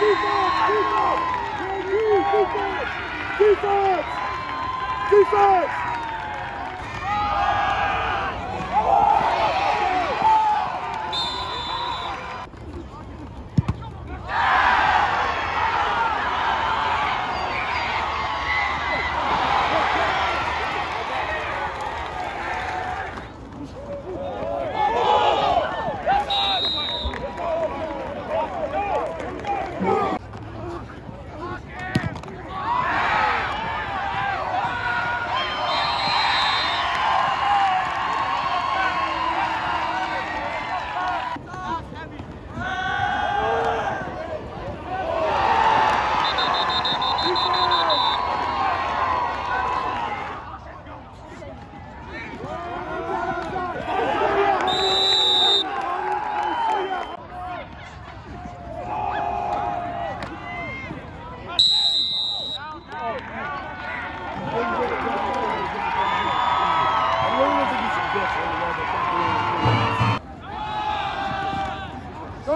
Defense! Defense! Defense! Defense! Defense!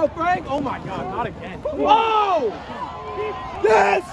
Go, Frank! Oh my god, not again. Whoa! Oh! Yes!